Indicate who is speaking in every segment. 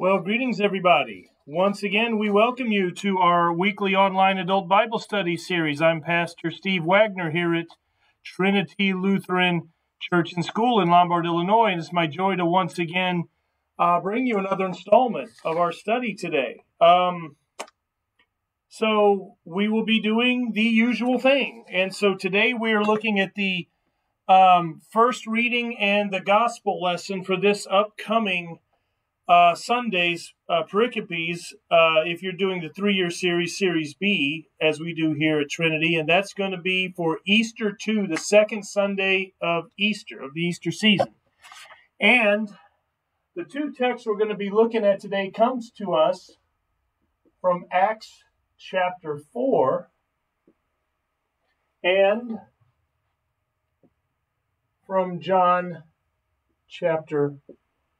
Speaker 1: Well, greetings, everybody. Once again, we welcome you to our weekly online adult Bible study series. I'm Pastor Steve Wagner here at Trinity Lutheran Church and School in Lombard, Illinois, and it's my joy to once again uh, bring you another installment of our study today. Um, so, we will be doing the usual thing. And so today we are looking at the um, first reading and the gospel lesson for this upcoming uh, Sundays, uh, pericopes, uh, if you're doing the three year series, Series B, as we do here at Trinity, and that's going to be for Easter 2, the second Sunday of Easter, of the Easter season. And the two texts we're going to be looking at today comes to us from Acts chapter 4 and from John chapter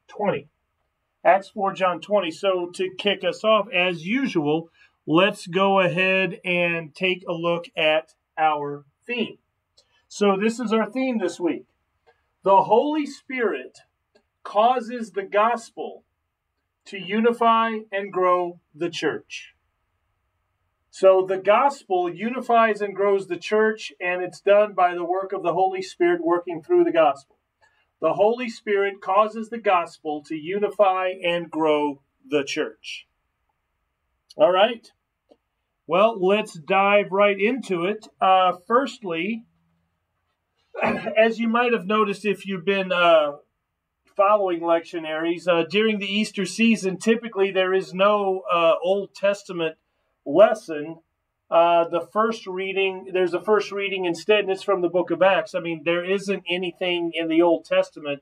Speaker 1: 20. Acts 4, John 20. So, to kick us off, as usual, let's go ahead and take a look at our theme. So, this is our theme this week. The Holy Spirit causes the gospel to unify and grow the church. So, the gospel unifies and grows the church, and it's done by the work of the Holy Spirit working through the gospel the Holy Spirit causes the gospel to unify and grow the church. All right. Well, let's dive right into it. Uh, firstly, as you might have noticed if you've been uh, following lectionaries, uh, during the Easter season, typically there is no uh, Old Testament lesson uh, the first reading, there's a first reading instead, and it's from the book of Acts. I mean, there isn't anything in the Old Testament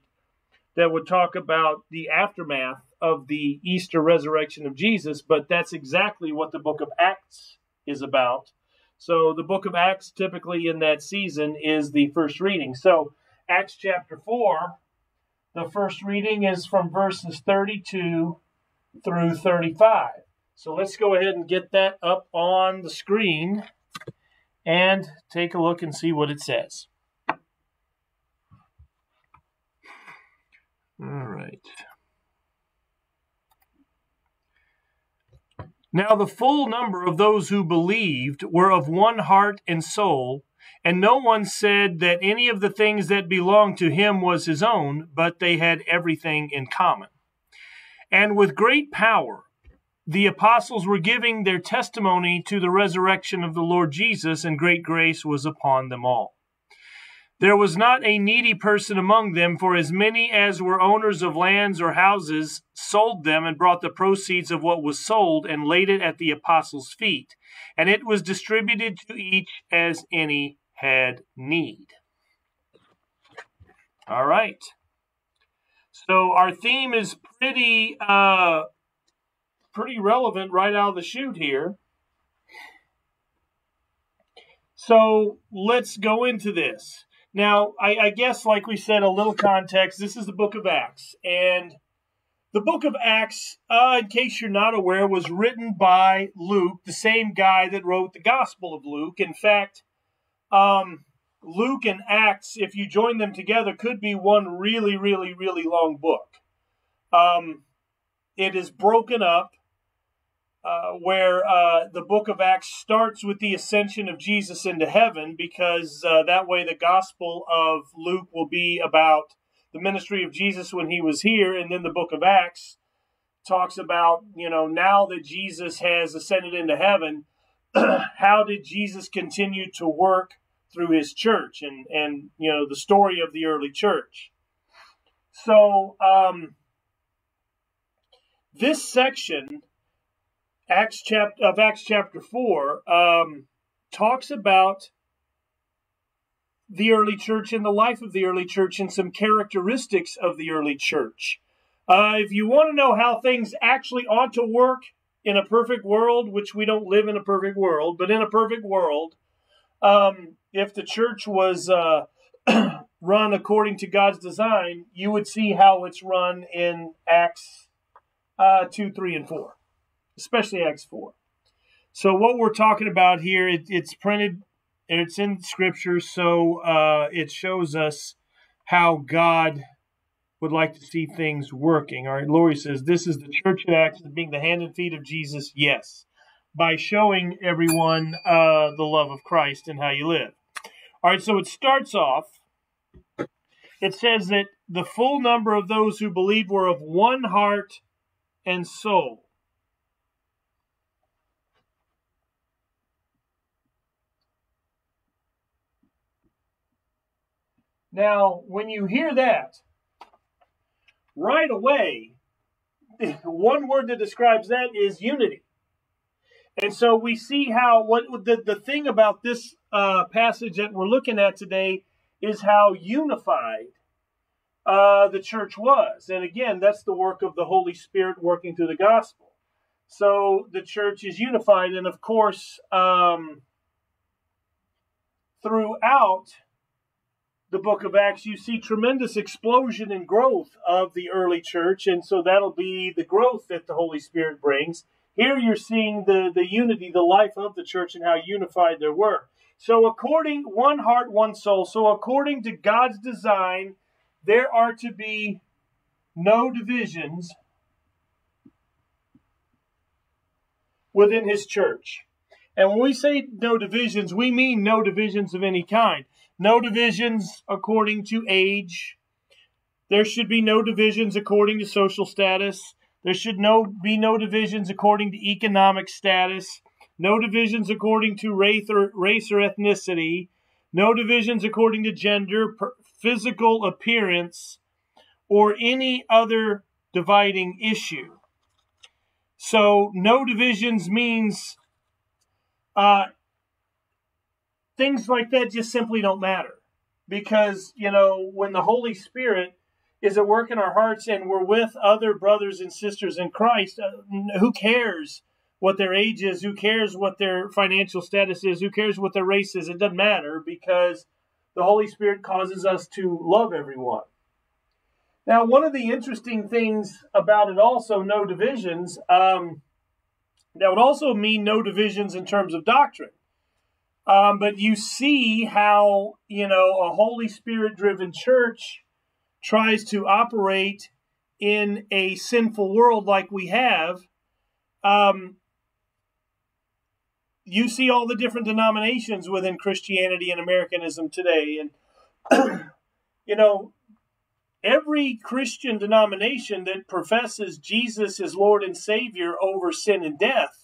Speaker 1: that would talk about the aftermath of the Easter resurrection of Jesus, but that's exactly what the book of Acts is about. So the book of Acts, typically in that season, is the first reading. So Acts chapter 4, the first reading is from verses 32 through 35. So let's go ahead and get that up on the screen and take a look and see what it says. All right. Now the full number of those who believed were of one heart and soul, and no one said that any of the things that belonged to him was his own, but they had everything in common. And with great power, the apostles were giving their testimony to the resurrection of the Lord Jesus, and great grace was upon them all. There was not a needy person among them, for as many as were owners of lands or houses sold them and brought the proceeds of what was sold and laid it at the apostles' feet, and it was distributed to each as any had need. All right. So our theme is pretty uh, pretty relevant right out of the chute here. So let's go into this. Now, I, I, guess, like we said, a little context. This is the book of Acts. And the book of Acts, uh, in case you're not aware, was written by Luke, the same guy that wrote the Gospel of Luke. In fact, um, Luke and Acts, if you join them together, could be one really, really, really long book. Um, it is broken up uh, where uh, the book of Acts starts with the ascension of Jesus into heaven, because uh, that way the gospel of Luke will be about the ministry of Jesus when he was here, and then the book of Acts talks about, you know, now that Jesus has ascended into heaven, how did Jesus continue to work through his church and, and you know, the story of the early church. So, um, this section Acts chapter of Acts chapter four um, talks about the early church and the life of the early church and some characteristics of the early church. Uh, if you want to know how things actually ought to work in a perfect world, which we don't live in a perfect world, but in a perfect world, um, if the church was uh, run according to God's design, you would see how it's run in Acts uh, 2, 3, and 4 especially Acts 4. So, what we're talking about here, it, it's printed and it's in Scripture, so uh, it shows us how God would like to see things working. All right, Lori says, This is the church that acts being the hand and feet of Jesus. Yes, by showing everyone uh, the love of Christ and how you live. All right, so it starts off. It says that the full number of those who believed were of one heart and soul. Now, when you hear that, right away, one word that describes that is unity. And so we see how what the, the thing about this uh, passage that we're looking at today is how unified uh, the church was. And again, that's the work of the Holy Spirit working through the gospel. So the church is unified. And of course, um, throughout the book of Acts, you see tremendous explosion and growth of the early church. And so that'll be the growth that the Holy Spirit brings. Here you're seeing the, the unity, the life of the church, and how unified they were. So, according one heart, one soul. So, according to God's design, there are to be no divisions within His church. And when we say no divisions, we mean no divisions of any kind. No divisions according to age. There should be no divisions according to social status. There should no be no divisions according to economic status. No divisions according to race or, race or ethnicity. No divisions according to gender, per, physical appearance, or any other dividing issue. So, no divisions means uh, things like that just simply don't matter. Because you know when the holy spirit is at work in our hearts and we're with other brothers and sisters in christ uh, who cares what their age is? Who cares what their financial status is? Who cares what their race is? It doesn't matter because the holy spirit causes us to love everyone. Now one of the interesting things about it also no divisions um, that would also mean no divisions in terms of doctrine um, but you see how, you know, a Holy Spirit driven church tries to operate in a sinful world like we have. Um, you see all the different denominations within Christianity and Americanism today. And, you know, every Christian denomination that professes Jesus as Lord and Savior over sin and death.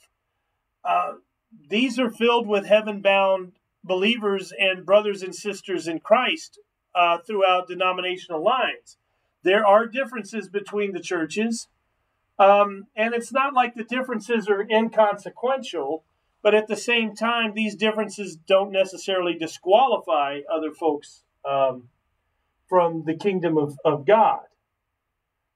Speaker 1: Uh, these are filled with heaven bound believers and brothers and sisters in Christ uh, throughout denominational lines. There are differences between the churches, um, and it's not like the differences are inconsequential, but at the same time, these differences don't necessarily disqualify other folks um, from the kingdom of, of God.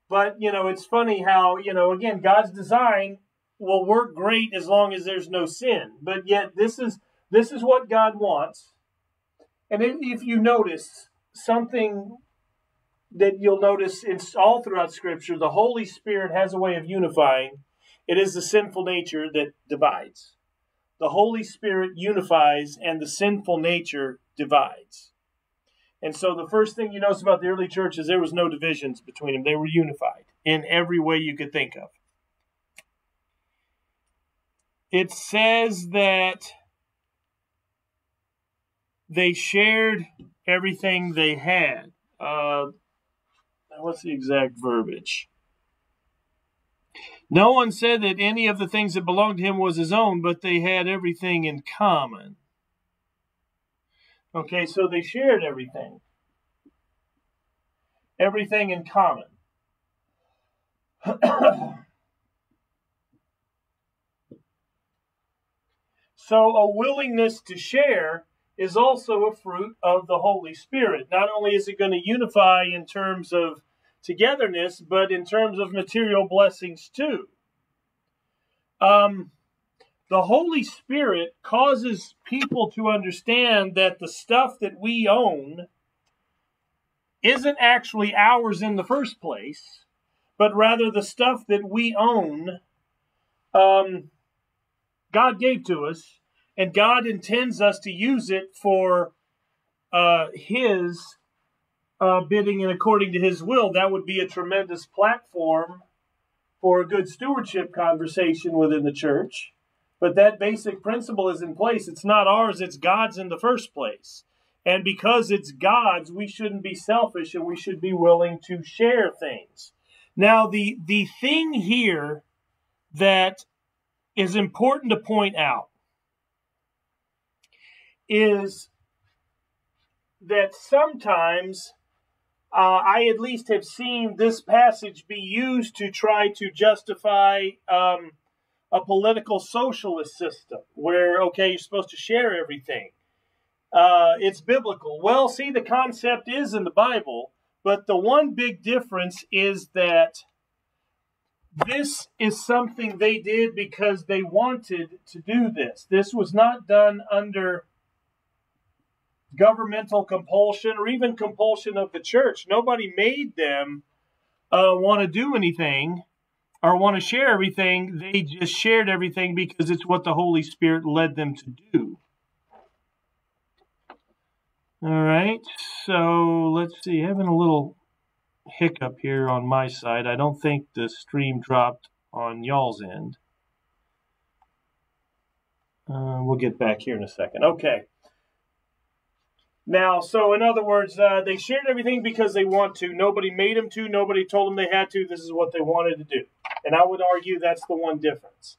Speaker 1: But, you know, it's funny how, you know, again, God's design will work great as long as there's no sin. But yet this is this is what God wants. And if you notice something that you'll notice it's all throughout Scripture, the Holy Spirit has a way of unifying. It is the sinful nature that divides. The Holy Spirit unifies, and the sinful nature divides. And so the first thing you notice about the early church is there was no divisions between them. They were unified in every way you could think of it says that they shared everything they had. Uh, what's the exact verbiage? No one said that any of the things that belonged to him was his own, but they had everything in common. Okay, so they shared everything. Everything in common. So, a willingness to share is also a fruit of the Holy Spirit. Not only is it going to unify in terms of togetherness, but in terms of material blessings too. Um, the Holy Spirit causes people to understand that the stuff that we own isn't actually ours in the first place, but rather the stuff that we own um, God gave to us, and God intends us to use it for uh, His uh, bidding and according to his will, that would be a tremendous platform for a good stewardship conversation within the church. But that basic principle is in place. It's not ours, it's God's in the first place. And because it's God's, we shouldn't be selfish and we should be willing to share things. Now, the, the thing here that is important to point out is that sometimes uh, I at least have seen this passage be used to try to justify um, a political socialist system where, okay, you're supposed to share everything. Uh, it's biblical. Well, see, the concept is in the Bible, but the one big difference is that this is something they did because they wanted to do this. This was not done under governmental compulsion or even compulsion of the church. Nobody made them uh, want to do anything or want to share everything. They just shared everything because it's what the Holy Spirit led them to do. All right, so let's see. Having a little hiccup here on my side. I don't think the stream dropped on y'all's end. Uh, we'll get back here in a second. Okay. Now, so in other words, uh, they shared everything because they want to. Nobody made them to. Nobody told them they had to. This is what they wanted to do. And I would argue that's the one difference.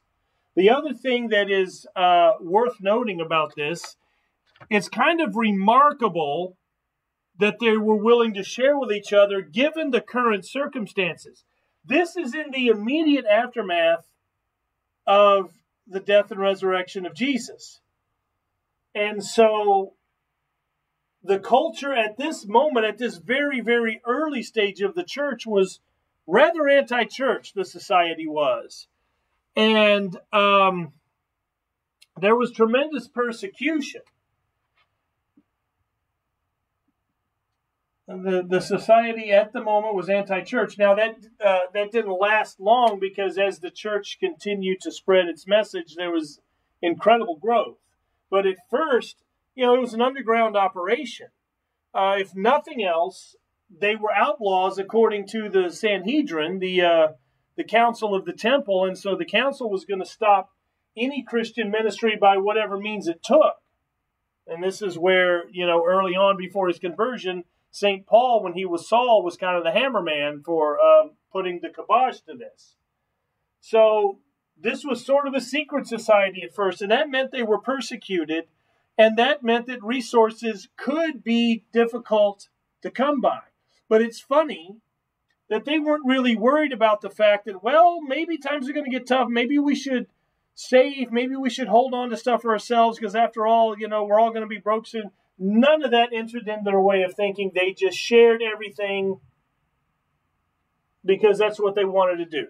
Speaker 1: The other thing that is uh, worth noting about this, it's kind of remarkable that they were willing to share with each other given the current circumstances. This is in the immediate aftermath of the death and resurrection of Jesus. And so the culture at this moment, at this very, very early stage of the church, was rather anti church, the society was. And um, there was tremendous persecution. The, the society at the moment was anti-church. Now that uh, that didn't last long because as the church continued to spread its message, there was incredible growth. But at first, you know, it was an underground operation. Uh, if nothing else, they were outlaws according to the Sanhedrin, the uh, the council of the temple, and so the council was going to stop any Christian ministry by whatever means it took. And this is where you know early on before his conversion, Saint Paul, when he was Saul, was kind of the hammer man for um, putting the kibosh to this. So this was sort of a secret society at first, and that meant they were persecuted and that meant that resources could be difficult to come by. But it's funny that they weren't really worried about the fact that, well, maybe times are going to get tough. Maybe we should save. Maybe we should hold on to stuff for ourselves because, after all, you know, we're all going to be broke soon. None of that entered into their way of thinking. They just shared everything because that's what they wanted to do.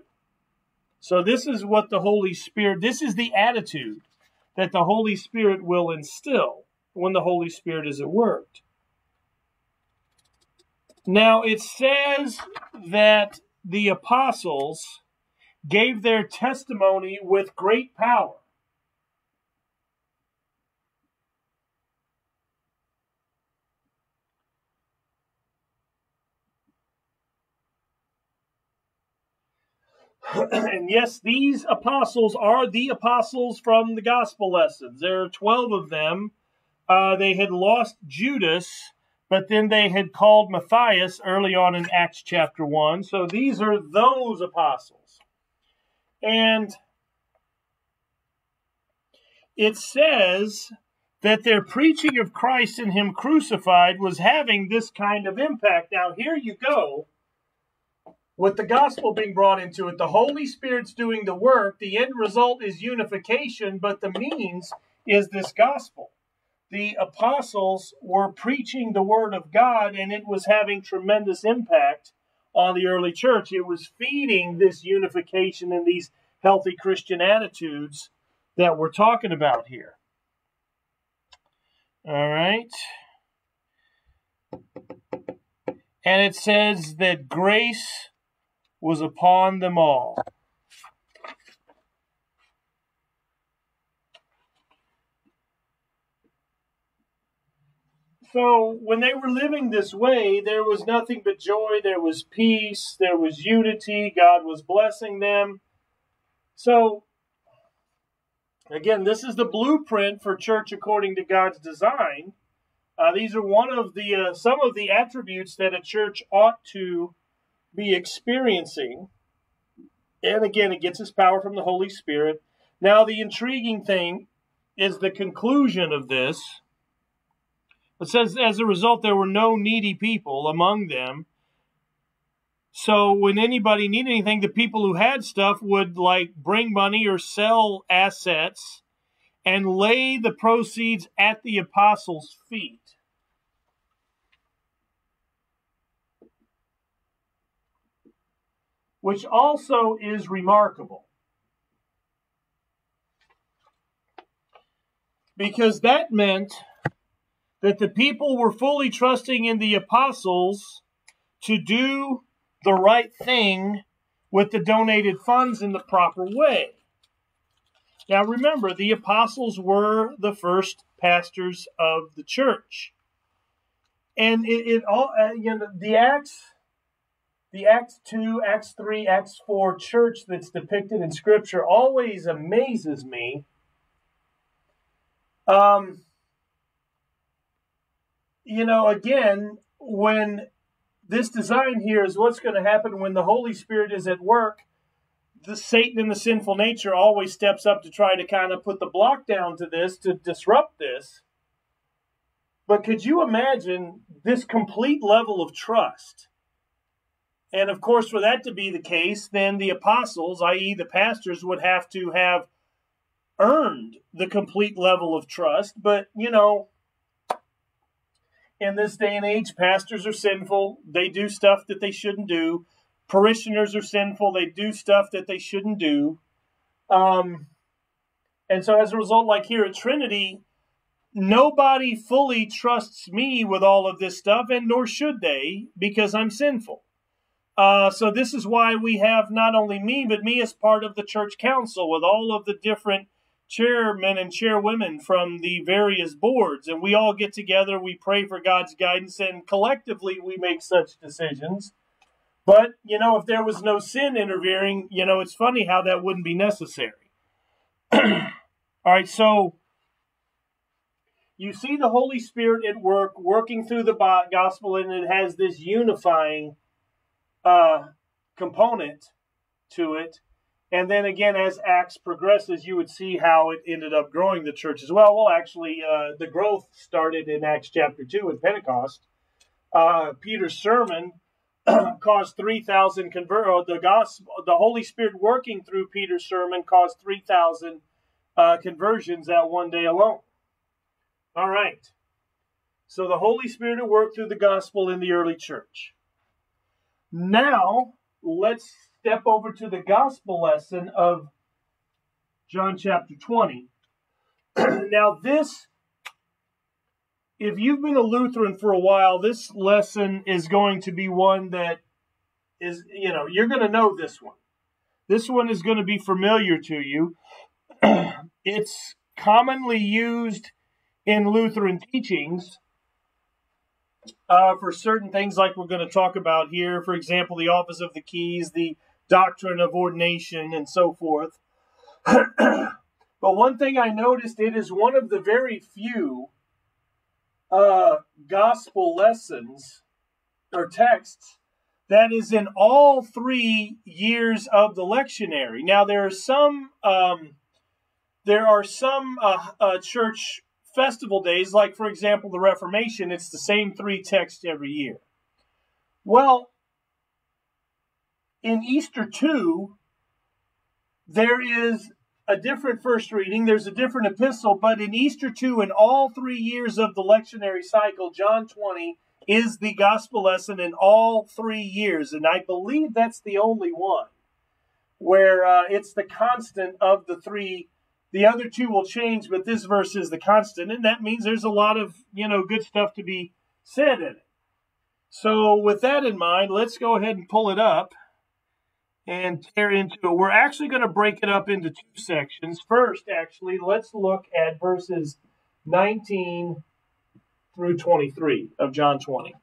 Speaker 1: So, this is what the Holy Spirit, this is the attitude that the Holy Spirit will instill when the Holy Spirit is at work. Now, it says that the apostles gave their testimony with great power. and yes, these apostles are the apostles from the gospel lessons. There are 12 of them. Uh, they had lost Judas, but then they had called Matthias early on in Acts chapter 1. So these are those apostles. And it says that their preaching of Christ and Him crucified was having this kind of impact. Now, here you go with the gospel being brought into it, the Holy Spirit's doing the work. The end result is unification, but the means is this gospel. The apostles were preaching the word of God, and it was having tremendous impact on the early church. It was feeding this unification and these healthy Christian attitudes that we're talking about here. All right. And it says that grace was upon them all. so when they were living this way, there was nothing but joy, there was peace, there was unity, God was blessing them. So, again, this is the blueprint for church according to God's design. Uh, these are one of the uh, some of the attributes that a church ought to be experiencing. And again, it gets its power from the Holy Spirit. Now, the intriguing thing is the conclusion of this. It says, as a result, there were no needy people among them. So when anybody needed anything, the people who had stuff would like bring money or sell assets and lay the proceeds at the apostles' feet. Which also is remarkable. Because that meant that the people were fully trusting in the apostles to do the right thing with the donated funds in the proper way. Now remember, the apostles were the first pastors of the church. And it, it all, uh, you know, the Acts the Acts 2, Acts 3, Acts 4 church that's depicted in Scripture always amazes me. Um, you know, again, when this design here is what's going to happen when the Holy Spirit is at work, the Satan and the sinful nature always steps up to try to kind of put the block down to this to disrupt this. But could you imagine this complete level of trust? And of course, for that to be the case, then the apostles, i.e., the pastors, would have to have earned the complete level of trust. But, you know, in this day and age, pastors are sinful. They do stuff that they shouldn't do. Parishioners are sinful. They do stuff that they shouldn't do. Um, and so, as a result, like here at Trinity, nobody fully trusts me with all of this stuff, and nor should they, because I'm sinful. Uh, so this is why we have not only me, but me as part of the church council with all of the different chairmen and chairwomen from the various boards. And we all get together, we pray for God's guidance, and collectively we make such decisions. But, you know, if there was no sin interfering, you know, it's funny how that wouldn't be necessary. all right, so you see the Holy Spirit at work, working through the gospel, and it has this unifying uh, component to it. And then again, as Acts progresses, you would see how it ended up growing the church as well. Well, actually, uh, the growth started in Acts chapter 2 at Pentecost. Uh, Peter's sermon caused 3,000 convert. Uh, the gospel, the Holy Spirit working through Peter's sermon caused 3,000 uh, conversions that one day alone. All right. So the Holy Spirit at work through the gospel in the early church. Now, let's step over to the gospel lesson of John chapter 20. now, this, if you've been a Lutheran for a while, this lesson is going to be one that is, you know, you're going to know this one. This one is going to be familiar to you. it's commonly used in Lutheran teachings uh, for certain things like we're going to talk about here. For example, the office of the keys, the doctrine of ordination, and so forth. but one thing I noticed, it is one of the very few uh, gospel lessons or texts that is in all three years of the lectionary. Now, there are some. Um, there are some uh, uh, church festival days, like for example the Reformation, it's the same three texts every year. Well, in Easter 2, there is a different first reading, there's a different epistle, but in Easter 2, in all three years of the lectionary cycle, John 20 is the gospel lesson in all three years. And I believe that's the only one where uh, it's the constant of the three the other two will change, but this verse is the constant, and that means there's a lot of you know good stuff to be said in it. So with that in mind, let's go ahead and pull it up and tear into it. We're actually going to break it up into two sections. First, actually, let's look at verses 19 through 23 of John 20.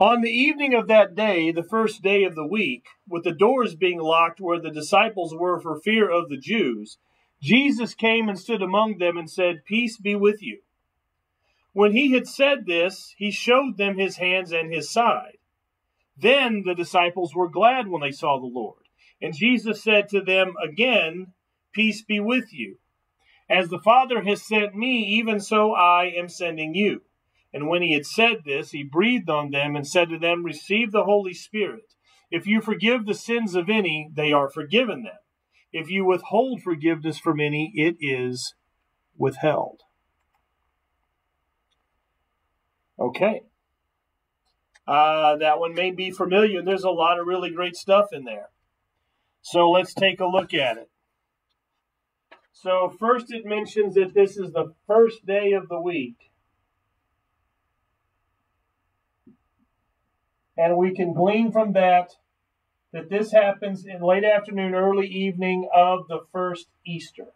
Speaker 1: On the evening of that day, the first day of the week, with the doors being locked where the disciples were for fear of the Jews, Jesus came and stood among them and said, Peace be with you. When he had said this, he showed them his hands and his side. Then the disciples were glad when they saw the Lord. And Jesus said to them again, Peace be with you. As the Father has sent me, even so I am sending you. And when he had said this, he breathed on them and said to them, Receive the Holy Spirit. If you forgive the sins of any, they are forgiven them. If you withhold forgiveness from any, it is withheld. Okay. Uh, that one may be familiar. There's a lot of really great stuff in there. So let's take a look at it. So, first, it mentions that this is the first day of the week. And we can glean from that that this happens in late afternoon, early evening of the first Easter.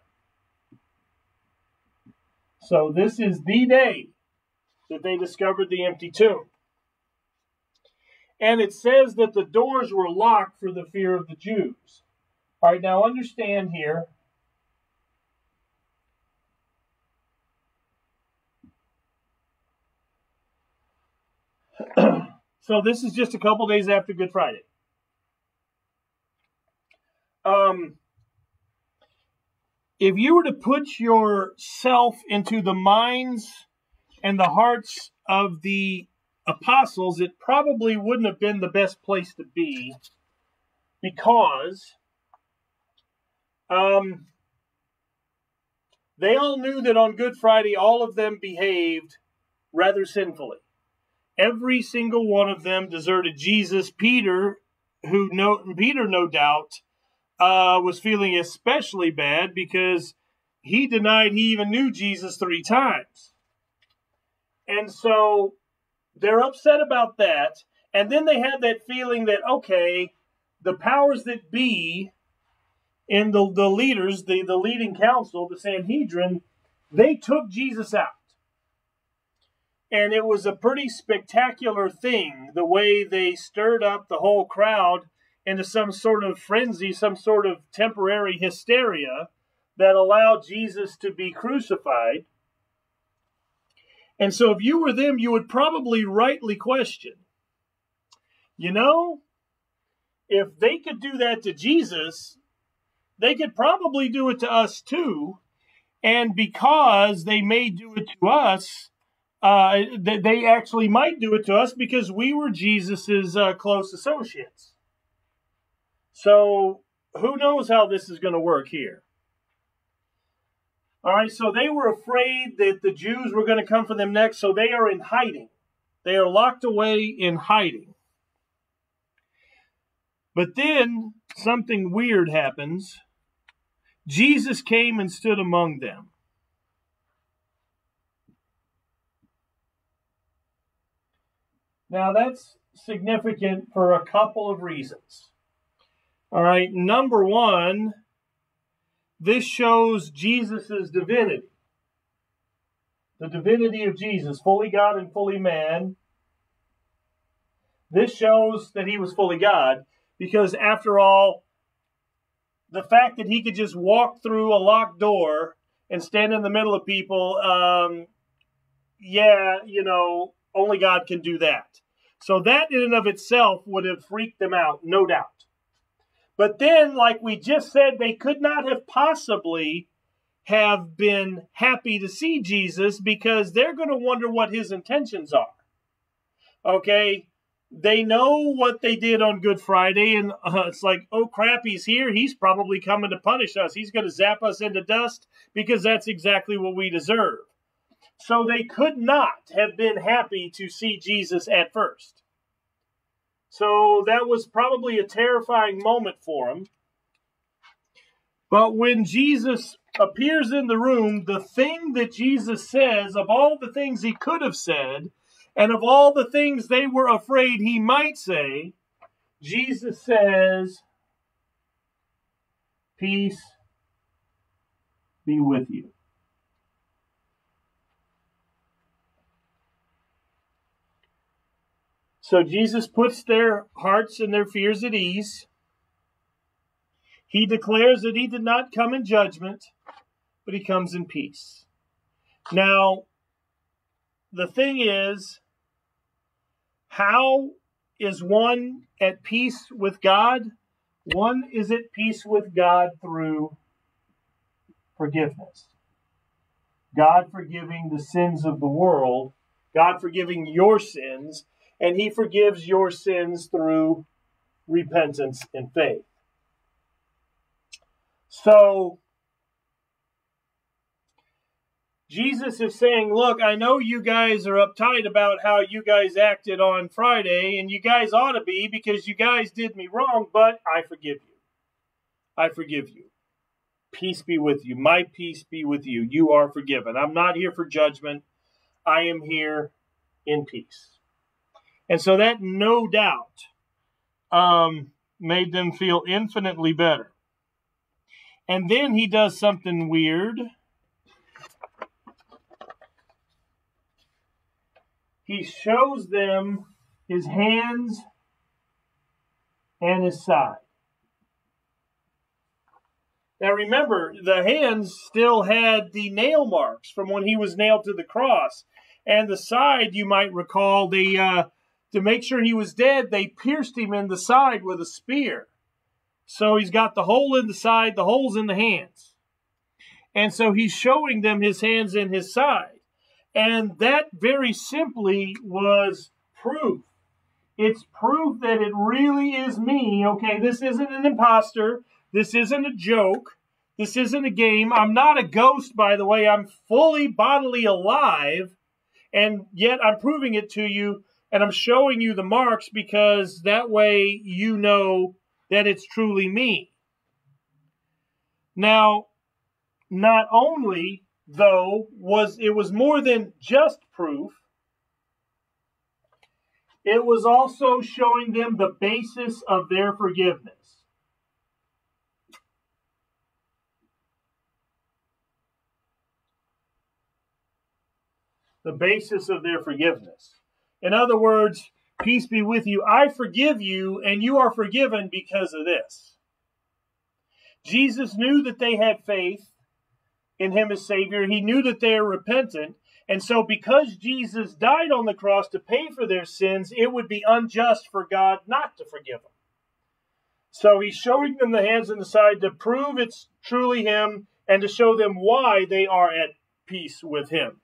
Speaker 1: So this is the day that they discovered the empty tomb. And it says that the doors were locked for the fear of the Jews. All right, now understand here. So this is just a couple days after Good Friday. Um, if you were to put yourself into the minds and the hearts of the apostles, it probably wouldn't have been the best place to be because um, they all knew that on Good Friday, all of them behaved rather sinfully. Every single one of them deserted Jesus. Peter, who no Peter no doubt uh, was feeling especially bad because he denied he even knew Jesus three times. And so they're upset about that. And then they have that feeling that, okay, the powers that be in the, the leaders, the, the leading council, the Sanhedrin, they took Jesus out. And it was a pretty spectacular thing, the way they stirred up the whole crowd into some sort of frenzy, some sort of temporary hysteria that allowed Jesus to be crucified. And so, if you were them, you would probably rightly question you know, if they could do that to Jesus, they could probably do it to us too. And because they may do it to us, uh, that they actually might do it to us because we were Jesus's uh, close associates. So who knows how this is going to work here? All right, so they were afraid that the Jews were going to come for them next, so they are in hiding. They are locked away in hiding. But then something weird happens. Jesus came and stood among them. Now, that's significant for a couple of reasons. All right, number one, this shows Jesus' divinity. The divinity of Jesus, fully God and fully man. This shows that he was fully God because, after all, the fact that he could just walk through a locked door and stand in the middle of people, um, yeah, you know, only God can do that. So that in and of itself would have freaked them out, no doubt. But then, like we just said, they could not have possibly have been happy to see Jesus because they're going to wonder what his intentions are. Okay? They know what they did on Good Friday, and uh, it's like, oh crap, he's here. He's probably coming to punish us. He's going to zap us into dust because that's exactly what we deserve. So they could not have been happy to see Jesus at first. So that was probably a terrifying moment for them. But when Jesus appears in the room, the thing that Jesus says, of all the things he could have said, and of all the things they were afraid he might say, Jesus says, Peace be with you. So Jesus puts their hearts and their fears at ease. He declares that he did not come in judgment, but he comes in peace. Now, the thing is, how is one at peace with God? One is at peace with God through forgiveness. God forgiving the sins of the world, God forgiving your sins, and he forgives your sins through repentance and faith. So, Jesus is saying, Look, I know you guys are uptight about how you guys acted on Friday, and you guys ought to be because you guys did me wrong, but I forgive you. I forgive you. Peace be with you. My peace be with you. You are forgiven. I'm not here for judgment. I am here in peace. And so that no doubt um, made them feel infinitely better. And then he does something weird. He shows them his hands and his side. Now remember, the hands still had the nail marks from when he was nailed to the cross. And the side, you might recall, the uh, to make sure he was dead, they pierced him in the side with a spear. So he's got the hole in the side, the holes in the hands. And so he's showing them his hands and his side. And that very simply was proof. It's proof that it really is me. Okay, this isn't an imposter. This isn't a joke. This isn't a game. I'm not a ghost, by the way. I'm fully bodily alive. And yet I'm proving it to you and I'm showing you the marks because that way you know that it's truly me. Now, not only though was it was more than just proof, it was also showing them the basis of their forgiveness. The basis of their forgiveness. In other words, peace be with you. I forgive you, and you are forgiven because of this. Jesus knew that they had faith in him as Savior. He knew that they are repentant. And so, because Jesus died on the cross to pay for their sins, it would be unjust for God not to forgive them. So, he's showing them the hands and the side to prove it's truly him and to show them why they are at peace with him.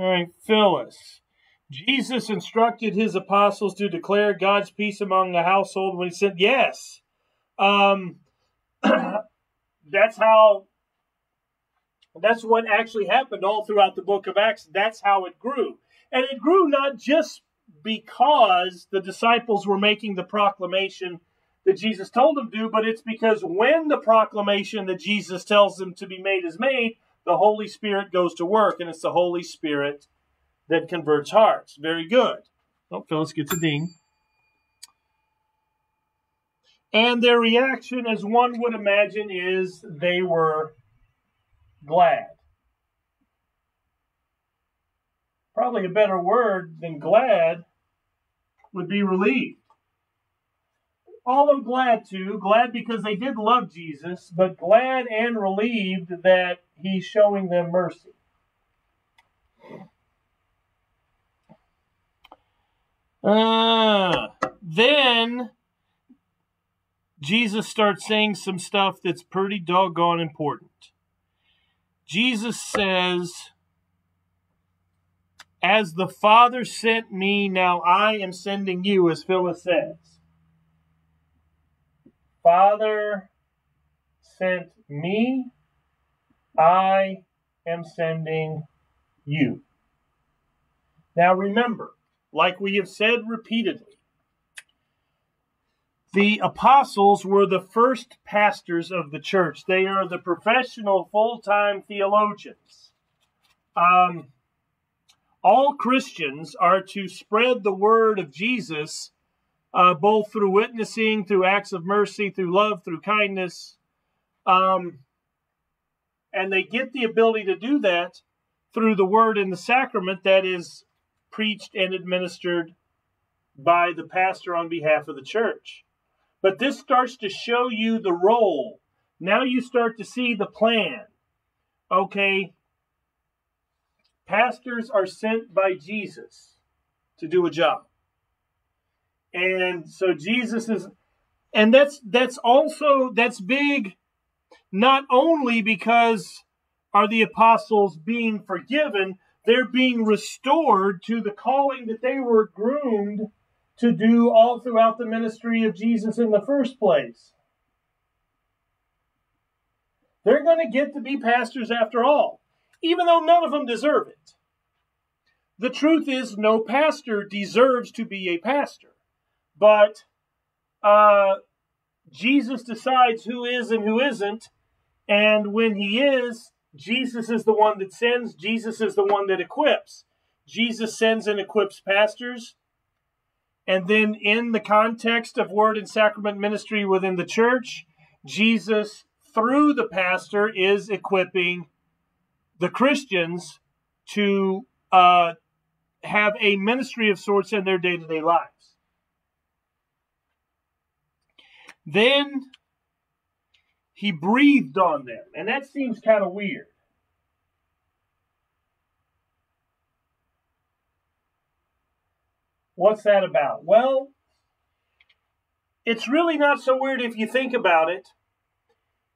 Speaker 1: All right, Phyllis. Jesus instructed his apostles to declare God's peace among the household when he said, Yes. Um, that's how, that's what actually happened all throughout the book of Acts. That's how it grew. And it grew not just because the disciples were making the proclamation that Jesus told them to, but it's because when the proclamation that Jesus tells them to be made is made, the Holy Spirit goes to work, and it's the Holy Spirit that converts hearts. Very good. Oh, Phyllis gets a ding. And their reaction, as one would imagine, is they were glad. Probably a better word than glad would be relieved although glad to, glad because they did love Jesus, but glad and relieved that he's showing them mercy. Uh, then Jesus starts saying some stuff that's pretty doggone important. Jesus says, As the Father sent me, now I am sending you, as Phyllis says. Father sent me, I am sending you. Now remember, like we have said repeatedly, the apostles were the first pastors of the church. They are the professional full time theologians. Um, all Christians are to spread the word of Jesus uh, both through witnessing, through acts of mercy, through love, through kindness. Um, and they get the ability to do that through the word and the sacrament that is preached and administered by the pastor on behalf of the church. But this starts to show you the role. Now you start to see the plan. Okay, pastors are sent by Jesus to do a job. And so Jesus is and that's that's also that's big not only because are the apostles being forgiven, they're being restored to the calling that they were groomed to do all throughout the ministry of Jesus in the first place. They're going to get to be pastors after all, even though none of them deserve it. The truth is, no pastor deserves to be a pastor. But uh, Jesus decides who is and who isn't. And when he is, Jesus is the one that sends, Jesus is the one that equips. Jesus sends and equips pastors. And then, in the context of word and sacrament ministry within the church, Jesus, through the pastor, is equipping the Christians to uh, have a ministry of sorts in their day to day lives. Then he breathed on them, and that seems kind of weird. What's that about? Well, it's really not so weird if you think about it.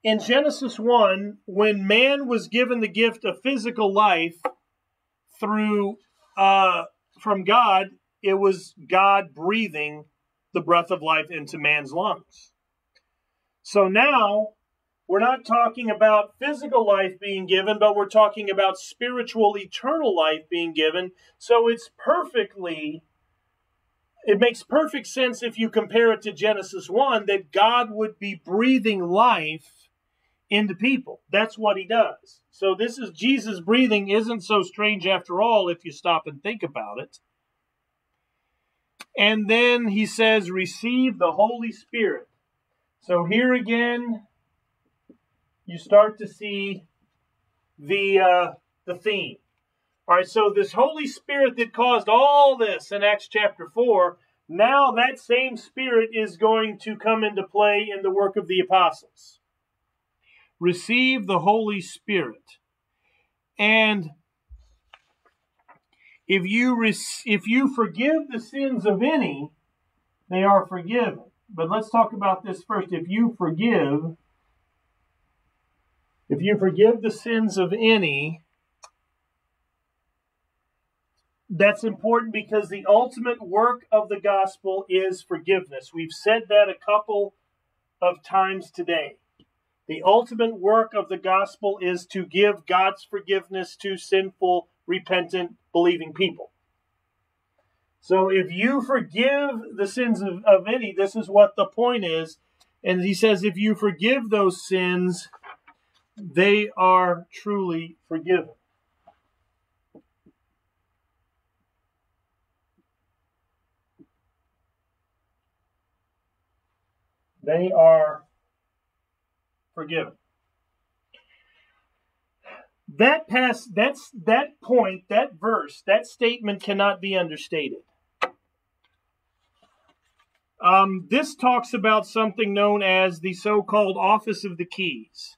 Speaker 1: In Genesis 1, when man was given the gift of physical life through uh, from God, it was God breathing the breath of life into man's lungs. So now we're not talking about physical life being given, but we're talking about spiritual, eternal life being given. So it's perfectly, it makes perfect sense if you compare it to Genesis 1 that God would be breathing life into people. That's what he does. So this is Jesus breathing isn't so strange after all if you stop and think about it. And then he says, receive the Holy Spirit. So here again, you start to see the uh, the theme. All right, so this Holy Spirit that caused all this in Acts chapter 4, now that same Spirit is going to come into play in the work of the apostles. Receive the Holy Spirit. And if you if you forgive the sins of any, they are forgiven. But let's talk about this first. If you forgive, if you forgive the sins of any, that's important because the ultimate work of the gospel is forgiveness. We've said that a couple of times today. The ultimate work of the gospel is to give God's forgiveness to sinful, repentant, believing people. So if you forgive the sins of, of any, this is what the point is. And he says, if you forgive those sins, they are truly forgiven. They are forgiven. That pass that's that point, that verse, that statement cannot be understated. Um, this talks about something known as the so called Office of the Keys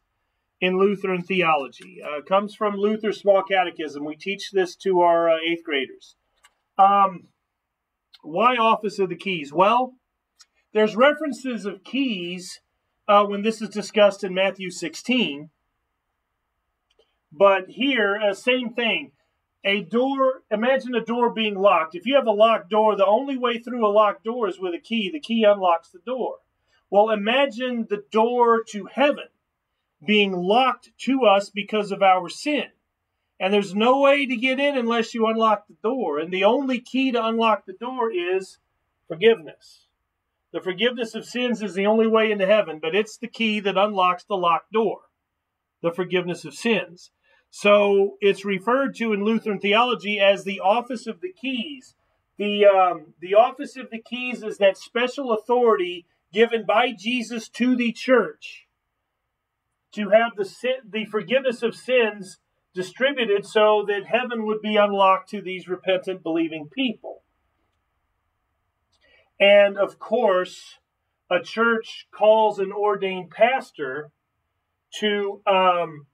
Speaker 1: in Lutheran theology. Uh, comes from Luther's Small Catechism. We teach this to our uh, eighth graders. Um, why Office of the Keys? Well, there's references of keys uh, when this is discussed in Matthew 16. But here, uh, same thing a door, imagine a door being locked. If you have a locked door, the only way through a locked door is with a key. The key unlocks the door. Well, imagine the door to heaven being locked to us because of our sin. And there's no way to get in unless you unlock the door. And the only key to unlock the door is forgiveness. The forgiveness of sins is the only way into heaven, but it's the key that unlocks the locked door. The forgiveness of sins. So it's referred to in Lutheran theology as the office of the keys. The, um, the office of the keys is that special authority given by Jesus to the church to have the, sin, the forgiveness of sins distributed so that heaven would be unlocked to these repentant, believing people. And of course, a church calls an ordained pastor to um,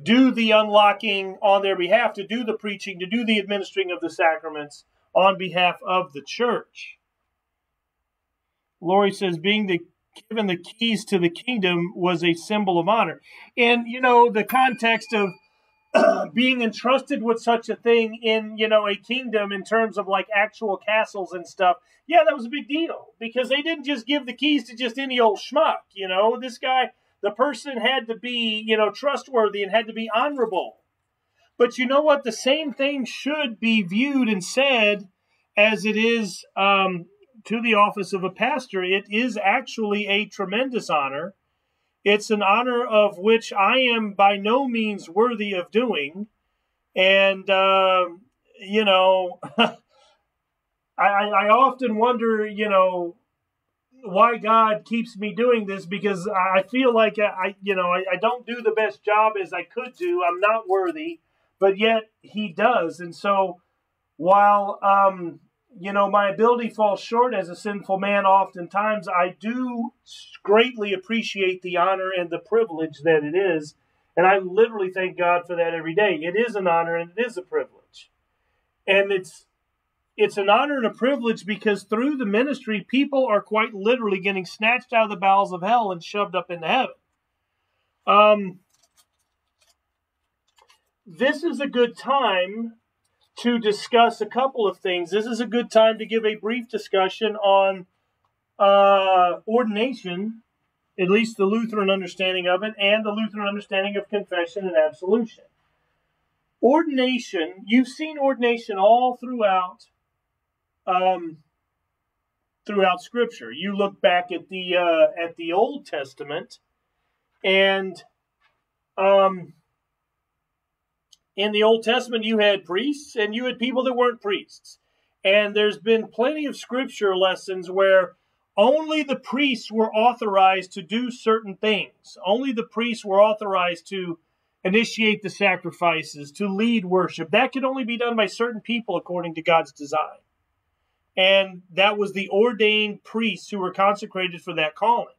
Speaker 1: do the unlocking on their behalf, to do the preaching, to do the administering of the sacraments on behalf of the church. Lori says, being the given the keys to the kingdom was a symbol of honor. And, you know, the context of being entrusted with such a thing in, you know, a kingdom in terms of like actual castles and stuff, yeah, that was a big deal because they didn't just give the keys to just any old schmuck, you know. This guy, the person had to be, you know, trustworthy and had to be honorable. But you know what? The same thing should be viewed and said as it is um, to the office of a pastor. It is actually a tremendous honor. It's an honor of which I am by no means worthy of doing. And, uh, you know, I, I often wonder, you know, why God keeps me doing this because I feel like I, you know, I, I don't do the best job as I could do. I'm not worthy, but yet He does. And so, while um, you know, my ability falls short as a sinful man oftentimes. I do greatly appreciate the honor and the privilege that it is. And I literally thank God for that every day. It is an honor and it is a privilege. And it's it's an honor and a privilege because through the ministry, people are quite literally getting snatched out of the bowels of hell and shoved up into heaven. Um, this is a good time to discuss a couple of things. This is a good time to give a brief discussion on uh, ordination, at least the Lutheran understanding of it, and the Lutheran understanding of confession and absolution. Ordination, you've seen ordination all throughout. Um, throughout Scripture, you look back at the uh, at the Old Testament, and um, in the Old Testament, you had priests and you had people that weren't priests. And there's been plenty of scripture lessons where only the priests were authorized to do certain things. Only the priests were authorized to initiate the sacrifices, to lead worship. That could only be done by certain people according to God's design. And that was the ordained priests who were consecrated for that calling.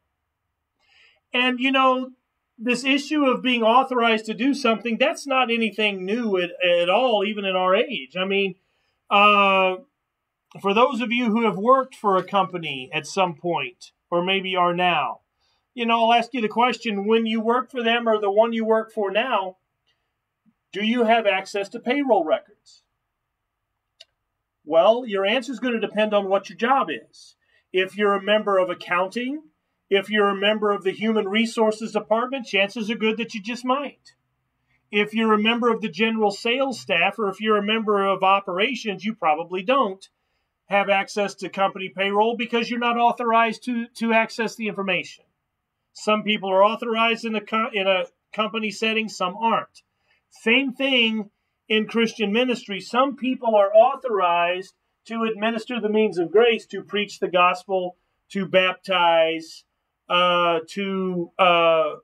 Speaker 1: And, you know, this issue of being authorized to do something that's not anything new at, at all even in our age i mean uh, for those of you who have worked for a company at some point or maybe are now you know i'll ask you the question when you work for them or the one you work for now do you have access to payroll records well your answer is going to depend on what your job is if you're a member of accounting if you're a member of the human resources department, chances are good that you just might. If you're a member of the general sales staff or if you're a member of operations, you probably don't have access to company payroll because you're not authorized to, to access the information. Some people are authorized in a, in a company setting, some aren't. Same thing in Christian ministry. Some people are authorized to administer the means of grace, to preach the gospel, to baptize, uh, to uh,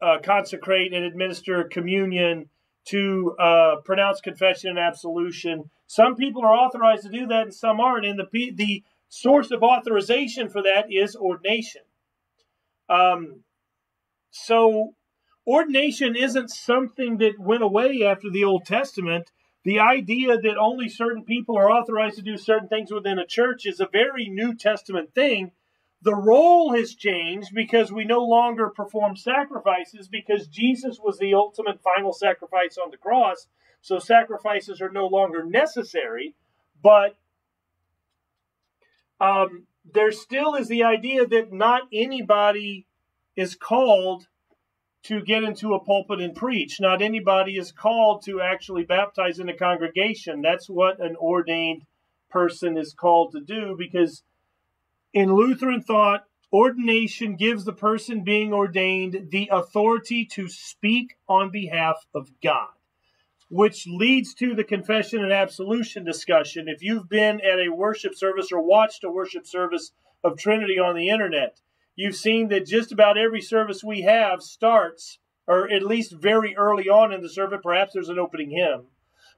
Speaker 1: uh, consecrate and administer communion, to uh, pronounce confession and absolution. Some people are authorized to do that, and some aren't. And the the source of authorization for that is ordination. Um, so ordination isn't something that went away after the Old Testament. The idea that only certain people are authorized to do certain things within a church is a very New Testament thing the role has changed because we no longer perform sacrifices because Jesus was the ultimate final sacrifice on the cross. So sacrifices are no longer necessary. But um, there still is the idea that not anybody is called to get into a pulpit and preach. Not anybody is called to actually baptize in a congregation. That's what an ordained person is called to do because in Lutheran thought, ordination gives the person being ordained the authority to speak on behalf of God, which leads to the confession and absolution discussion. If you've been at a worship service or watched a worship service of Trinity on the internet, you've seen that just about every service we have starts or at least very early on in the service, perhaps there's an opening hymn.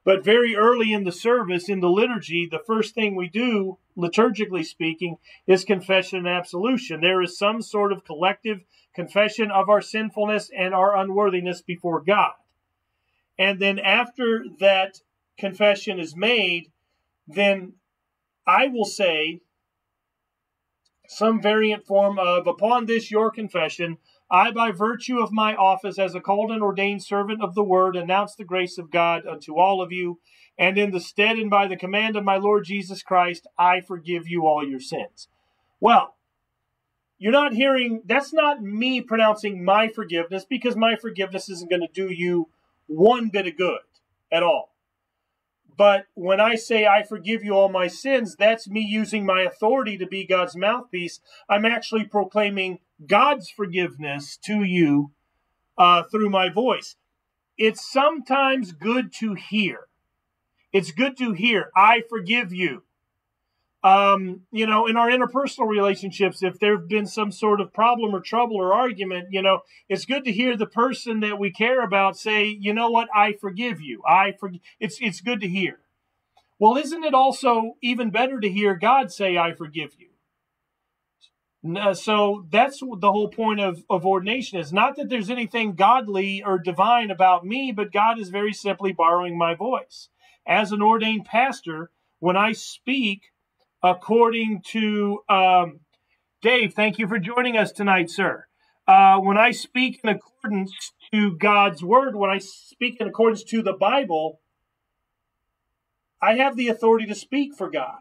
Speaker 1: But very early in the service, in the liturgy, the first thing we do, liturgically speaking, is confession and absolution. There is some sort of collective confession of our sinfulness and our unworthiness before God. And then after that confession is made, then I will say some variant form of, Upon this your confession, I, by virtue of my office as a called and ordained servant of the word, announce the grace of God unto all of you. And in the stead and by the command of my Lord Jesus Christ, I forgive you all your sins. Well, you're not hearing, that's not me pronouncing my forgiveness because my forgiveness isn't going to do you one bit of good at all. But when I say I forgive you all my sins, that's me using my authority to be God's mouthpiece. I'm actually proclaiming God's forgiveness to you uh, through my voice. It's sometimes good to hear. It's good to hear, I forgive you. Um, you know, in our interpersonal relationships, if there have been some sort of problem or trouble or argument, you know, it's good to hear the person that we care about say, you know what, I forgive you. I forgive. It's it's good to hear. Well, isn't it also even better to hear God say, I forgive you? Uh, so that's the whole point of, of ordination is not that there's anything godly or divine about me, but God is very simply borrowing my voice. As an ordained pastor, when I speak, according to um, Dave. Thank you for joining us tonight, sir. Uh, when I speak in accordance to God's word, when I speak in accordance to the Bible, I have the authority to speak for God.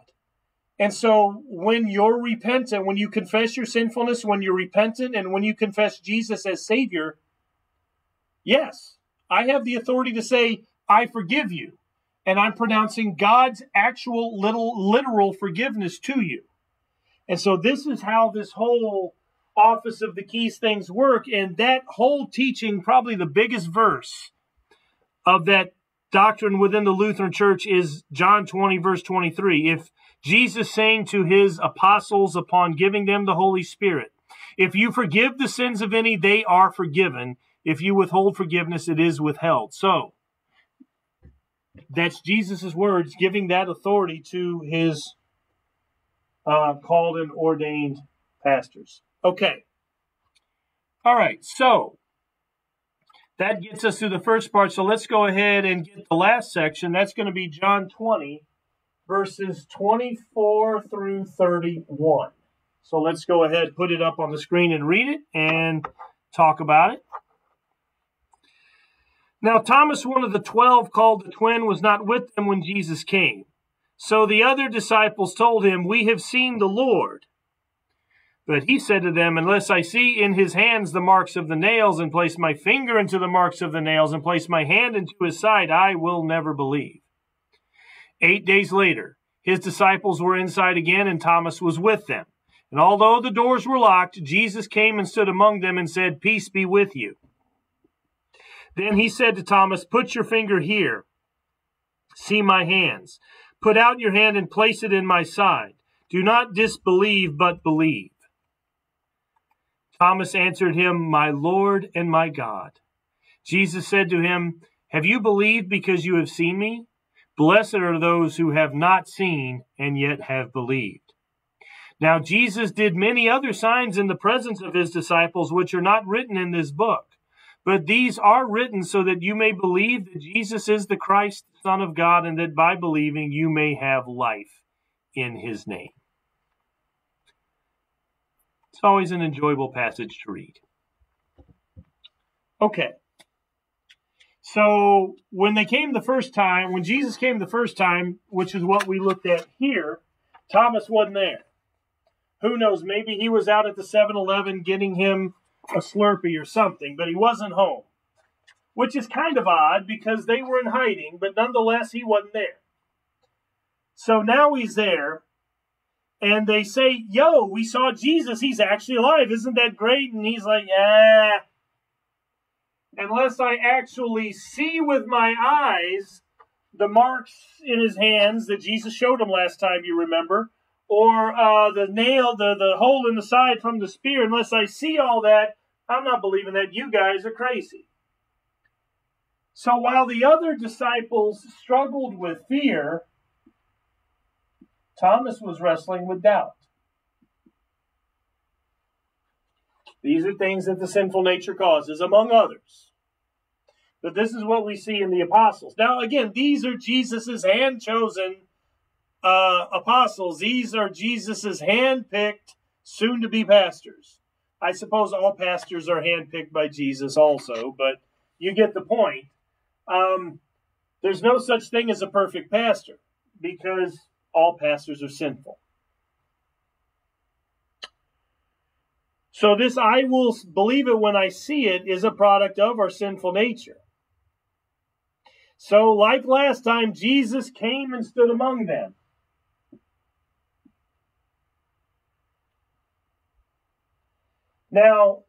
Speaker 1: And so when you're repentant, when you confess your sinfulness, when you're repentant, and when you confess Jesus as Savior, yes, I have the authority to say, I forgive you and I'm pronouncing God's actual little literal forgiveness to you. And so this is how this whole office of the keys things work. And that whole teaching probably the biggest verse of that doctrine within the Lutheran church is John 20 verse 23 if Jesus saying to his apostles upon giving them the holy spirit if you forgive the sins of any they are forgiven. If you withhold forgiveness it is withheld. So that's Jesus' words, giving that authority to his uh, called and ordained pastors. Okay. All right. So that gets us through the first part. So let's go ahead and get the last section. That's going to be John 20, verses 24 through 31. So let's go ahead, put it up on the screen and read it and talk about it. Now, Thomas, one of the twelve, called the twin, was not with them when Jesus came. So the other disciples told him, We have seen the Lord. But he said to them, Unless I see in his hands the marks of the nails, and place my finger into the marks of the nails, and place my hand into his side, I will never believe. Eight days later, his disciples were inside again, and Thomas was with them. And although the doors were locked, Jesus came and stood among them and said, Peace be with you. Then he said to Thomas, Put your finger here. See my hands. Put out your hand and place it in my side. Do not disbelieve, but believe. Thomas answered him, My Lord and my God. Jesus said to him, Have you believed because you have seen me? Blessed are those who have not seen and yet have believed. Now Jesus did many other signs in the presence of his disciples, which are not written in this book. But these are written so that you may believe that Jesus is the Christ, the Son of God, and that by believing you may have life in his name. It's always an enjoyable passage to read. Okay. So when they came the first time, when Jesus came the first time, which is what we looked at here, Thomas wasn't there. Who knows? Maybe he was out at the 7 Eleven getting him a Slurpee or something, but he wasn't home. Which is kind of odd because they were in hiding, but nonetheless, he wasn't there. So now he's there, and they say, Yo, we saw Jesus. He's actually alive. Isn't that great? And he's like, Yeah. Unless I actually see with my eyes the marks in his hands that Jesus showed him last time, you remember, or uh, the nail, the, the hole in the side from the spear, unless I see all that, I'm not believing that. You guys are crazy. So while the other disciples struggled with fear, Thomas was wrestling with doubt. These are things that the sinful nature causes, among others. But this is what we see in the apostles. Now, again, these are Jesus's hand chosen uh, apostles. These are Jesus's hand picked, soon to be pastors. I suppose all pastors are handpicked by Jesus also, but you get the point. Um, there's no such thing as a perfect pastor because all pastors are sinful. So, this I will believe it when I see it is a product of our sinful nature. So, like last time, Jesus came and stood among them. Now,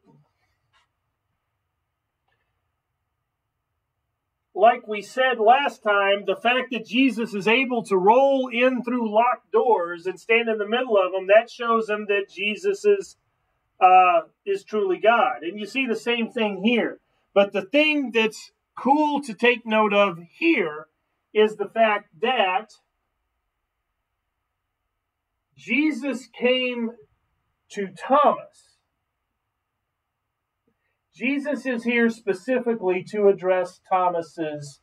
Speaker 1: like we said last time, the fact that Jesus is able to roll in through locked doors and stand in the middle of them, that shows them that Jesus is, uh, is truly God. And you see the same thing here. But the thing that's cool to take note of here is the fact that Jesus came to Thomas Jesus is here specifically to address Thomas's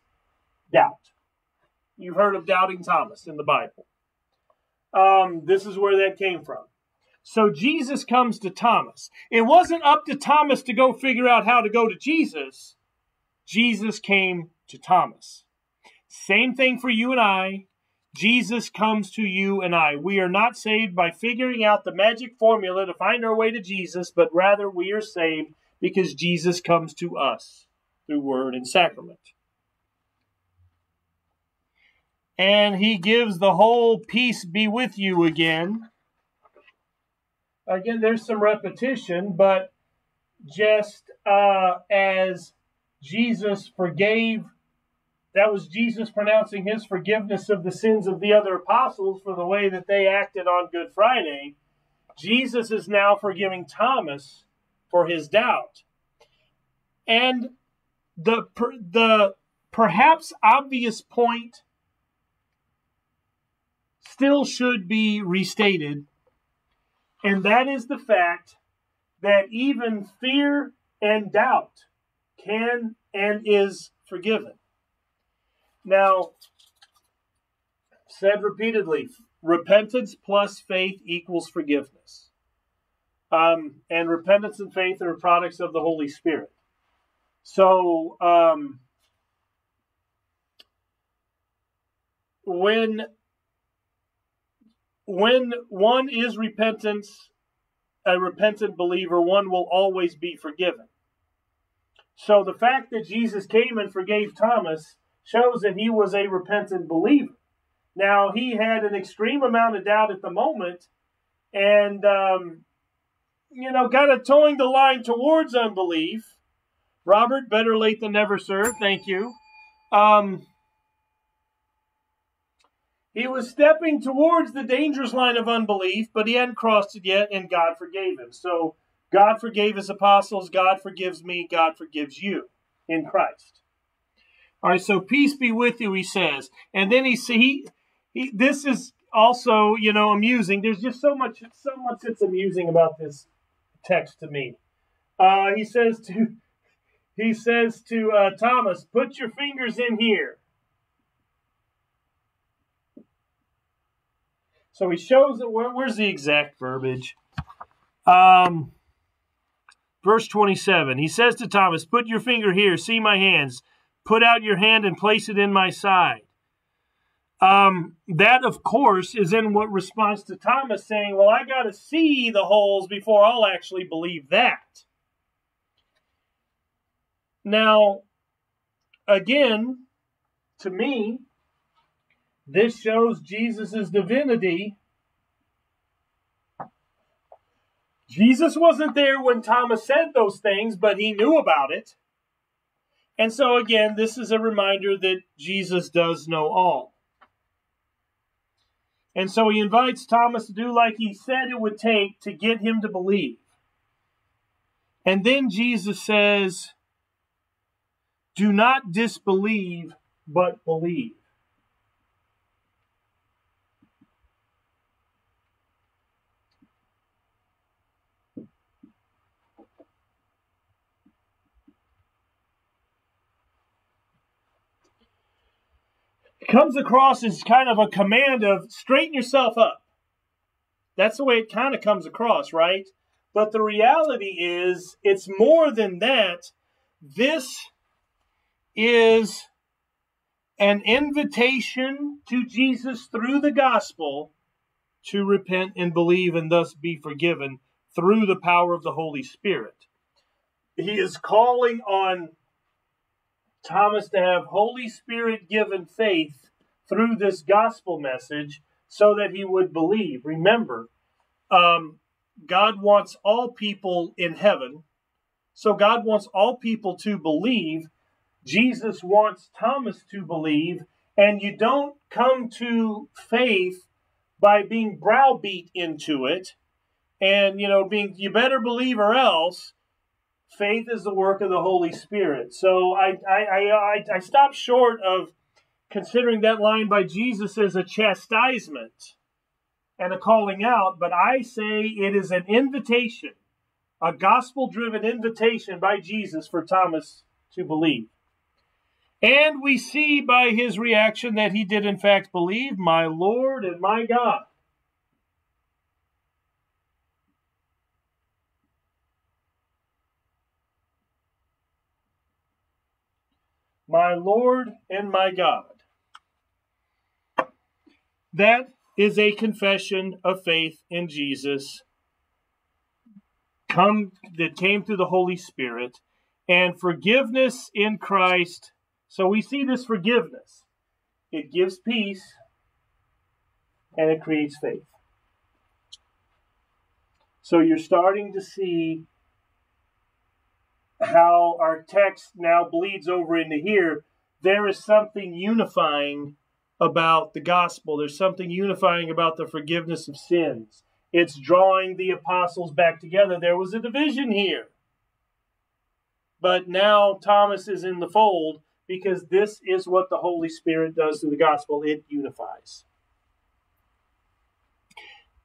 Speaker 1: doubt. You've heard of doubting Thomas in the Bible. Um, this is where that came from. So Jesus comes to Thomas. It wasn't up to Thomas to go figure out how to go to Jesus. Jesus came to Thomas. Same thing for you and I. Jesus comes to you and I. We are not saved by figuring out the magic formula to find our way to Jesus, but rather we are saved because Jesus comes to us through word and sacrament. And he gives the whole peace be with you again. Again, there's some repetition, but just uh, as Jesus forgave, that was Jesus pronouncing his forgiveness of the sins of the other apostles for the way that they acted on Good Friday. Jesus is now forgiving Thomas for his doubt. And the the perhaps obvious point still should be restated, and that is the fact that even fear and doubt can and is forgiven. Now, said repeatedly, repentance plus faith equals forgiveness. Um, and repentance and faith are products of the Holy Spirit. So, um, when when one is repentance, a repentant believer, one will always be forgiven. So the fact that Jesus came and forgave Thomas shows that he was a repentant believer. Now he had an extreme amount of doubt at the moment, and um, you know, kind of toeing the line towards unbelief. Robert, better late than never, sir. Thank you. Um, he was stepping towards the dangerous line of unbelief, but he hadn't crossed it yet, and God forgave him. So God forgave his apostles. God forgives me. God forgives you in Christ. All right, so peace be with you, he says. And then he, he, he this is also, you know, amusing. There's just so much, so much that's amusing about this text to me. Uh, he says to he says to uh, Thomas, "Put your fingers in here." So he shows it. Where, where's the exact verbiage? Um, verse twenty-seven. He says to Thomas, "Put your finger here. See my hands. Put out your hand and place it in my side." Um, that, of course, is in what response to Thomas saying, Well, I got to see the holes before I'll actually believe that. Now, again, to me, this shows Jesus' divinity. Jesus wasn't there when Thomas said those things, but he knew about it. And so, again, this is a reminder that Jesus does know all. And so he invites Thomas to do like he said it would take to get him to believe. And then Jesus says, Do not disbelieve, but believe. Comes across as kind of a command of straighten yourself up. That's the way it kind of comes across, right? But the reality is, it's more than that. This is an invitation to Jesus through the gospel to repent and believe and thus be forgiven through the power of the Holy Spirit. He is calling on Thomas to have Holy Spirit given faith through this gospel message so that he would believe. Remember, um, God wants all people in heaven. So God wants all people to believe. Jesus wants Thomas to believe. And you don't come to faith by being browbeat into it and, you know, being, you better believe or else. Faith is the work of the Holy Spirit. So I, I, I, I stopped short of considering that line by Jesus as a chastisement and a calling out, but I say it is an invitation, a gospel driven invitation by Jesus for Thomas to believe. And we see by his reaction that he did, in fact, believe, my Lord and my God. My Lord and my God. That is a confession of faith in Jesus come that came through the Holy Spirit and forgiveness in Christ. So we see this forgiveness. It gives peace and it creates faith. So you're starting to see how our text now bleeds over into here. There is something unifying about the gospel. There's something unifying about the forgiveness of sins. It's drawing the apostles back together. There was a division here. But now Thomas is in the fold because this is what the Holy Spirit does through the gospel it unifies.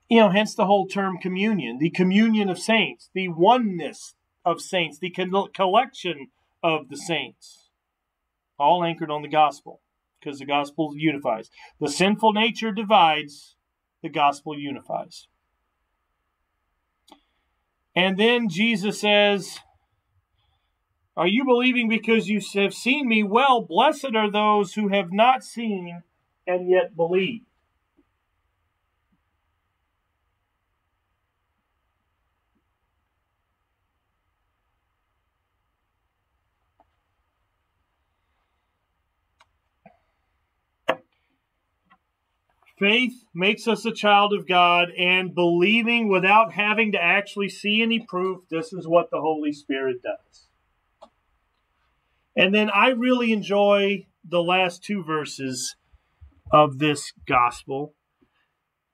Speaker 1: You know, hence the whole term communion, the communion of saints, the oneness of saints, the collection of the saints, all anchored on the gospel because the gospel unifies. The sinful nature divides, the gospel unifies. And then Jesus says, Are you believing because you have seen me? Well, blessed are those who have not seen and yet believe. Faith makes us a child of God, and believing without having to actually see any proof, this is what the Holy Spirit does. And then I really enjoy the last two verses of this gospel.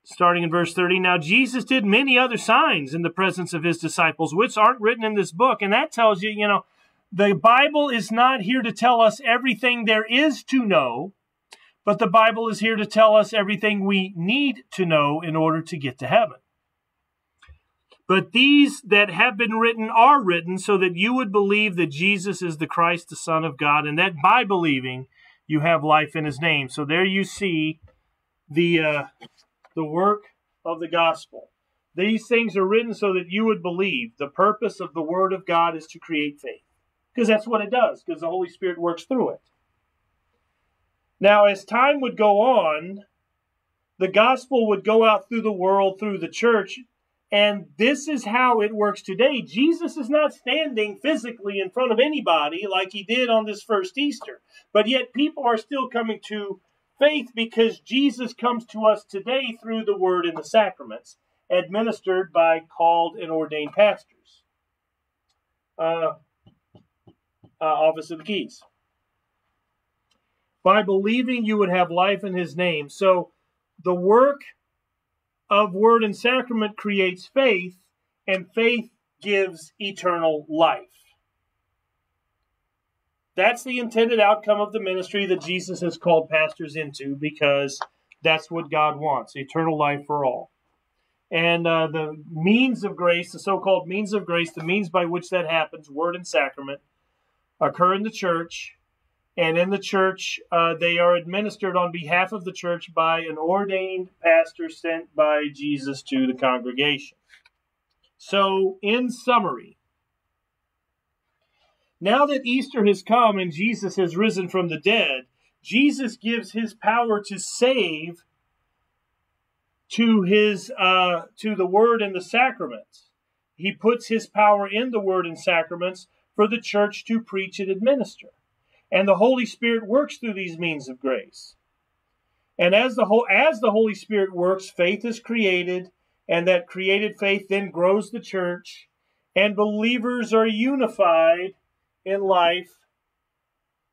Speaker 1: Starting in verse 30. Now, Jesus did many other signs in the presence of his disciples, which aren't written in this book. And that tells you, you know, the Bible is not here to tell us everything there is to know but the Bible is here to tell us everything we need to know in order to get to heaven. But these that have been written are written so that you would believe that Jesus is the Christ, the Son of God, and that by believing you have life in his name. So there you see the uh, the work of the gospel. These things are written so that you would believe. The purpose of the word of God is to create faith. Because that's what it does, because the Holy Spirit works through it. Now, as time would go on, the gospel would go out through the world, through the church, and this is how it works today. Jesus is not standing physically in front of anybody like he did on this first Easter, but yet people are still coming to faith because Jesus comes to us today through the word and the sacraments, administered by called and ordained pastors. Uh, uh, office of the keys. By believing you would have life in his name. So the work of word and sacrament creates faith, and faith gives eternal life. that's the intended outcome of the ministry that Jesus has called pastors into because that's what God wants eternal life for all. And uh, the means of grace, the so called means of grace, the means by which that happens, word and sacrament, occur in the church. And in the church, uh, they are administered on behalf of the church by an ordained pastor sent by Jesus to the congregation. So, in summary, now that Easter has come and Jesus has risen from the dead, Jesus gives his power to save to his uh, to the word and the sacraments. He puts his power in the word and sacraments for the church to preach and administer. And the Holy Spirit works through these means of grace. And as the whole as the Holy Spirit works, faith is created, and that created faith then grows the church, and believers are unified in life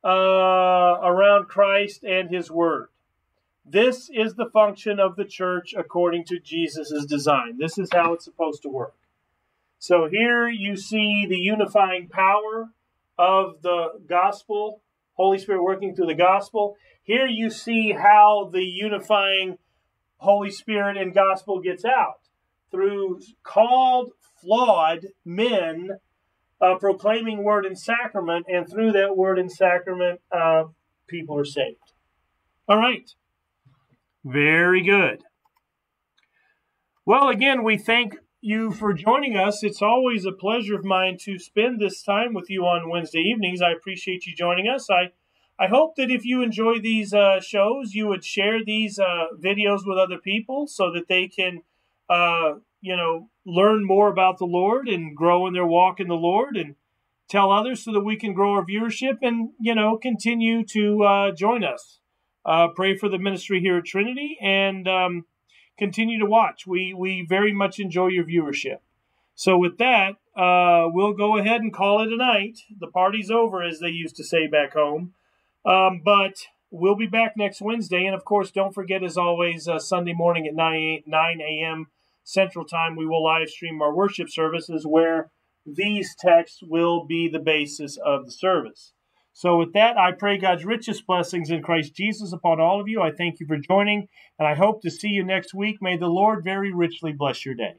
Speaker 1: uh, around Christ and His Word. This is the function of the church according to Jesus' design. This is how it's supposed to work. So here you see the unifying power of the gospel, Holy Spirit working through the gospel. Here you see how the unifying Holy Spirit and gospel gets out through called, flawed men uh, proclaiming word and sacrament, and through that word and sacrament, uh, people are saved. All right. Very good. Well, again, we thank you for joining us. It's always a pleasure of mine to spend this time with you on Wednesday evenings. I appreciate you joining us. I I hope that if you enjoy these uh, shows, you would share these uh, videos with other people so that they can, uh, you know, learn more about the Lord and grow in their walk in the Lord and tell others so that we can grow our viewership and, you know, continue to uh, join us. Uh, pray for the ministry here at Trinity and um, continue to watch. We we very much enjoy your viewership. So with that, uh, we'll go ahead and call it a night. The party's over, as they used to say back home. Um, but we'll be back next Wednesday, and of course, don't forget, as always, uh, Sunday morning at 9 9 a.m. Central Time, we will live stream our worship services where these texts will be the basis of the service. So, with that, I pray God's richest blessings in Christ Jesus upon all of you. I thank you for joining, and I hope to see you next week. May the Lord very richly bless your day.